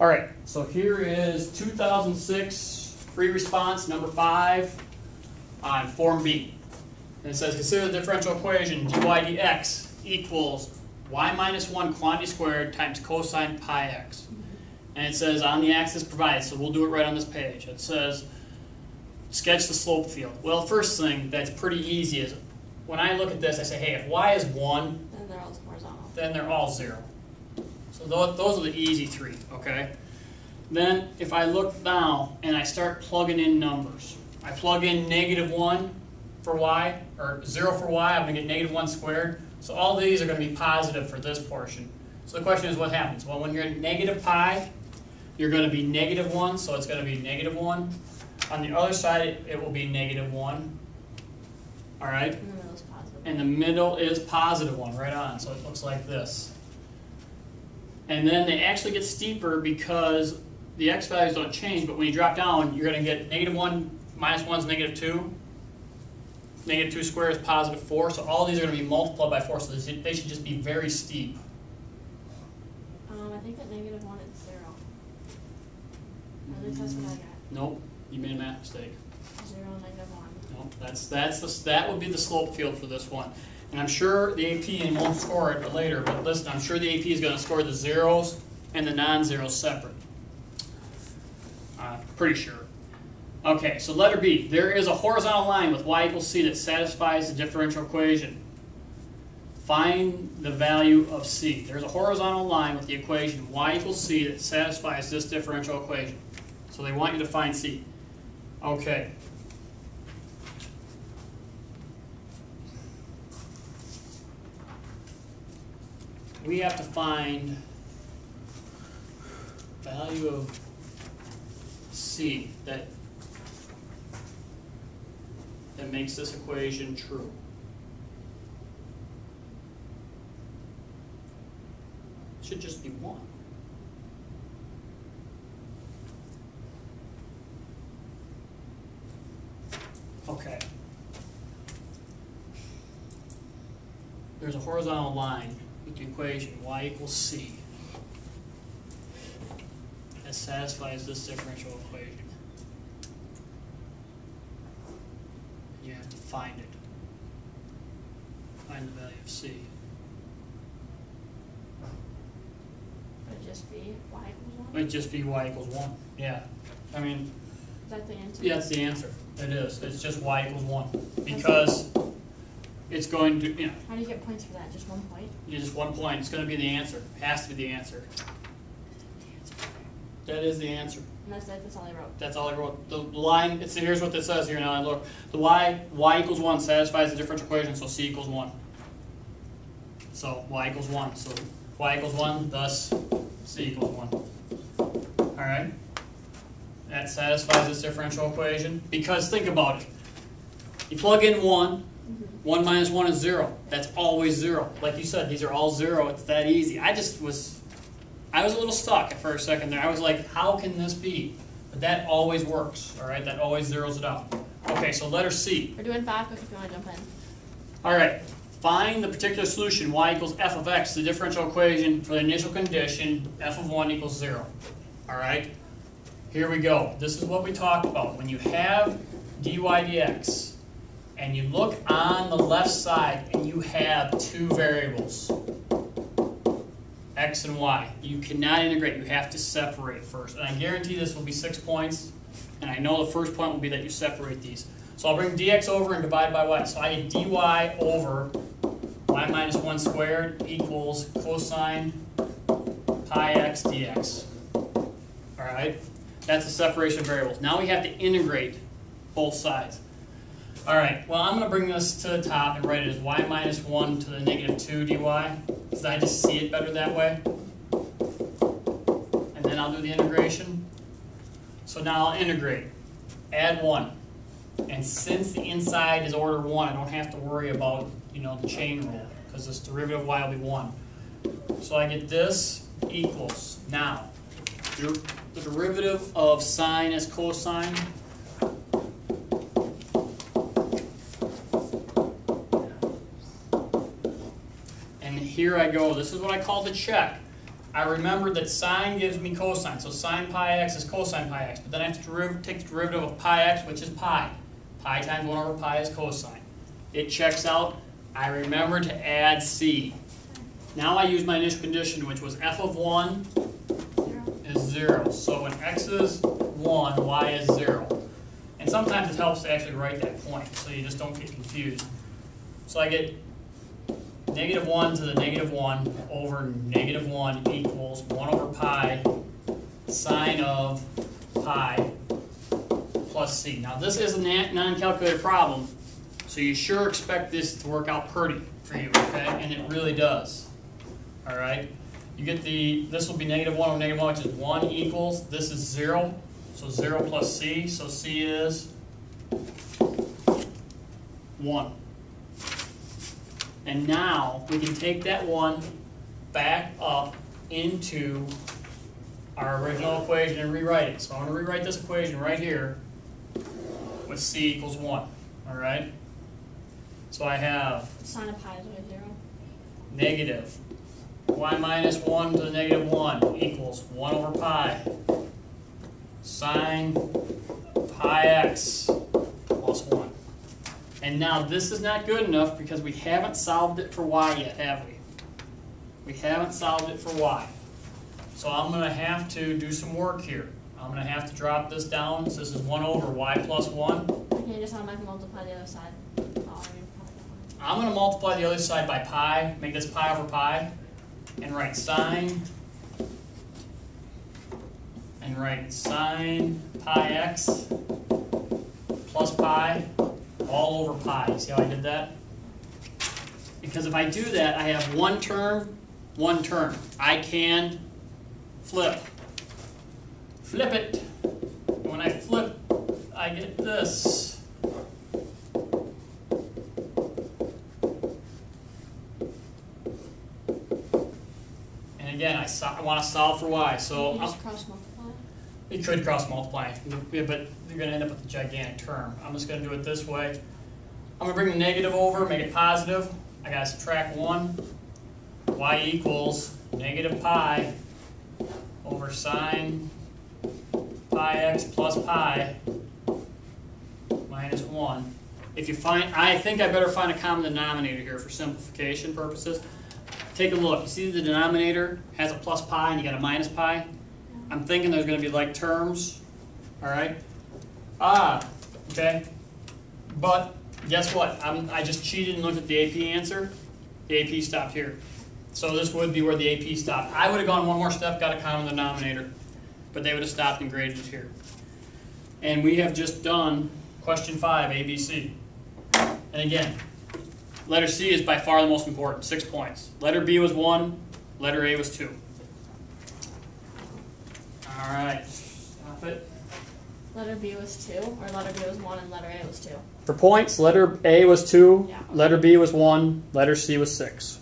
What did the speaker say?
All right, so here is 2006 free response number five on Form B. And it says, consider the differential equation dy dx equals y minus 1 quantity squared times cosine pi x. And it says on the axis provided, so we'll do it right on this page. It says, sketch the slope field. Well, first thing that's pretty easy is when I look at this, I say, hey, if y is 1, Then they're all horizontal. then they're all zero. So tho- those are the easy three, okay? Then if I look now and I start plugging in numbers, I plug in negative one for y, or zero for y, I'm gonna get negative one squared. So all these are gonna be positive for this portion. So the question is what happens? Well, when you're at negative pi, you're gonna be negative one, so it's gonna be negative one. On the other side, it- it will be negative one. All right? And the middle is positive. and the middle is positive one, right on, so it looks like this. And then they actually get steeper because the x values don't change, but when you drop down, you're gonna get negative one, 1 is negative two. Negative two squared is positive four, so all these are gonna be multiplied by four, so they should- just be very steep. Um, I think that negative one is zero. At least that's what I got. Nope, you made a math mistake. Zero, negative one. Nope, that's, that's, the that would be the slope field for this one. And I'm sure the AP won't score it later, but listen, I'm sure the AP is gonna score the zeros and the non-zeros separate. Uh, pretty sure. Okay, so letter B, there is a horizontal line with y equals c that satisfies the differential equation. Find the value of c. There's a horizontal line with the equation y equals c that satisfies this differential equation. So they want you to find c. Okay, we have to find value of C that that makes this equation true. Should just be one. Okay. There's a horizontal line with the equation y equals c that satisfies this differential equation. You have to find it. Find the value of c. Would it just be y equals one? It'd just be y equals one, yeah. I mean, Is that the answer? yeah, that's the answer. It is. It's just y equals one. Because it's going to, you know, How do you get points for that? Just one point? you just one point. It's gonna be the answer. It Has to be the answer. That is the answer. And that's that's all I wrote. That's all I wrote. The line, it's, here's what it says here now, look. The y, y equals one satisfies the differential equation, so c equals one. So y equals one, so y equals one, thus c equals one. Alright? That satisfies this differential equation, because think about it. You plug in one, one minus one is zero. That's always zero. Like you said, these are all zero, it's that easy. I just was, I was a little stuck for a second there. I was like, how can this be? But that always works, all right? That always zeroes it out. Okay, so letter C. We're doing five, quick if you wanna jump in. All right, find the particular solution, y equals f of x, the differential equation for the initial condition, f of one equals zero. All right, here we go. This is what we talked about. When you have dy dx, and you look on the left side and you have two variables, x and y, you cannot integrate, you have to separate first. And I guarantee this will be six points, and I know the first point will be that you separate these. So I'll bring dx over and divide by y. So I get dy over y minus 1 squared equals cosine pi x dx. All right? That's the separation of variables. Now we have to integrate both sides. All right, well, I'm going to bring this to the top and write it as y minus 1 to the negative 2 dy, because I just see it better that way. And then I'll do the integration. So now I'll integrate. Add 1. And since the inside is order 1, I don't have to worry about, you know, the chain rule, because this derivative of y will be 1. So I get this equals, now, the derivative of sine as cosine And here I go. This is what I call the check. I remembered that sine gives me cosine, so sine pi x is cosine pi x, but then I have to take the derivative of pi x, which is pi. Pi times 1 over pi is cosine. It checks out. I remember to add c. Now I use my initial condition, which was f of 1 is 0. So when x is 1, y is 0. And sometimes it helps to actually write that point, so you just don't get confused. So I get negative 1 to the negative 1 over negative 1 equals 1 over pi sine of pi plus c. Now this is a non-calculator problem, so you sure expect this to work out pretty for you, okay? And it really does. All right? You get the, this will be negative 1 over negative 1, which is 1 equals, this is 0, so 0 plus c, so c is 1. And now we can take that 1 back up into our original equation and rewrite it. So I'm going to rewrite this equation right here with c equals 1. All right? So I have Sine of pi is always zero. negative y minus 1 to the negative 1 equals 1 over pi sine pi x plus 1. And now this is not good enough because we haven't solved it for y yet, have we? We haven't solved it for y. So I'm going to have to do some work here. I'm going to have to drop this down. So this is 1 over y plus 1. Can you just automatically multiply the other side? I mean, probably not. I'm going to multiply the other side by pi, make this pi over pi, and write sine, and write sine pi x plus pi all over pi. See how I did that? Because if I do that, I have one term, one term. I can flip. Flip it. And when I flip, I get this. And again, I, so- I want to solve for y, so You You could cross multiply, yeah, but you're going to end up with a gigantic term. I'm just going to do it this way. I'm going to bring the negative over, make it positive. I got to subtract 1. y equals negative pi over sine pi x plus pi minus 1. If you find, I think I better find a common denominator here for simplification purposes. Take a look. You see the denominator has a plus pi and you got a minus pi? I'm thinking there's going to be like terms. All right. Ah, okay. But guess what? I'm, I just cheated and looked at the AP answer. The AP stopped here. So this would be where the AP stopped. I would have gone one more step, got a common denominator, but they would have stopped and graded it here. And we have just done question five, ABC. And again, letter C is by far the most important, six points. Letter B was one, letter A was two. All right, stop it. Letter B was two, or letter B was one and letter A was two. For points, letter A was two, Yeah. letter B was one, letter C was six.